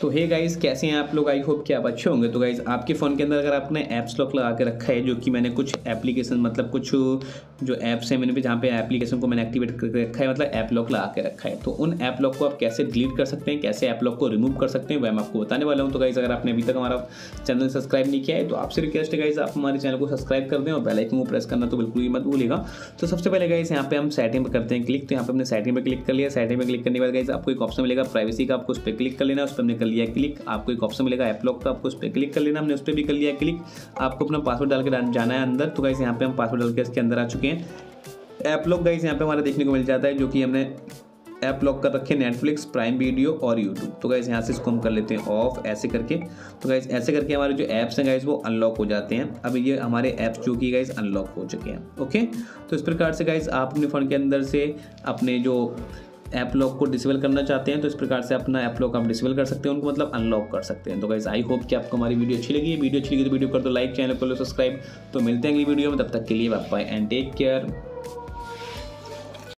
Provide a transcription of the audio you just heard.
तो hey guys कैसे हैं आप लोग? आई होप कि आप अच्छे होंगे। तो गाइज़ आपके फ़ोन के अंदर अगर आपने ऐप्स लॉक लगा के रखा है, जो कि मैंने कुछ एप्लीकेशन मतलब कुछ जो ऐप्स हैं मैंने भी जहाँ पे एप्लीकेशन को मैंने एक्टिवेट करके रखा है मतलब ऐप लॉक लगा के रखा है। तो उन ऐप लॉक को आप कैसे डिलीट कर सकते हैं? कैसे ऐप लॉक को रिमूव कर सकते हैं? वह मैं आपको बताने वाला हूँ। तो गाइज़ अगर आपने अभी तक हमारा चैनल सब्सक्राइब नहीं किया है तो आपसे रिक्वेस्ट है गाइज़ आप हमारे चैनल को सब्सक्राइब कर दें और बेल आइकन को प्रेस करना तो बिल्कुल ही मत भूलेगा तो सबसे पहले गाइज़ यहाँ पे हम सेटिंग पर करते हैं क्लिक तो यहाँ पे हमने सेटिंग पर क्लिक कर लिया। सेटिंग पर क्लिक करने के बाद गाइज़ आपको एक ऑप्शन मिलेगा प्राइवेसी का। आपको उस पर क्लिक कर लेना, उस पर हमने लिया क्लिक आपको एक ऑप्शन मिलेगा ऐप लॉक का, आपको उस पर क्लिक कर लेना, हमने उस पर भी कर लिया क्लिक आपको अपना पासवर्ड डाल के जाना है अंदर तो गाइस यहाँ पे हम पासवर्ड डाल के इसके अंदर आ चुके हैं। ऐप लॉक गाइस यहाँ पे हमारा देखने को मिल जाता है, जो कि हमने ऐप लॉक कर रखे नेटफ्लिक्स प्राइम वीडियो और यूट्यूब तो गाइज़ यहाँ से इसको हम कर लेते हैं ऑफ़ ऐसे करके। तो गाइज़ ऐसे करके हमारे जो ऐप्स हैं गाइज़ वो अनलॉक हो जाते हैं। अब ये हमारे ऐप्स जो कि गाइज़ अनलॉक हो चुके हैं ओके तो इस प्रकार से गाइज़ आप अपने फ़ोन के अंदर से अपने जो ऐप लॉक को डिसेबल करना चाहते हैं तो इस प्रकार से अपना ऐप लॉक आप डिसेबल कर सकते हैं, उनको मतलब अनलॉक कर सकते हैं। तो गाइज़ आई होप कि आपको हमारी वीडियो अच्छी लगी। वीडियो अच्छी लगी तो वीडियो कर दो लाइक चैनल लो सब्सक्राइब तो मिलते हैं अगली वीडियो में, तब तक के लिए बाय एंड टेक केयर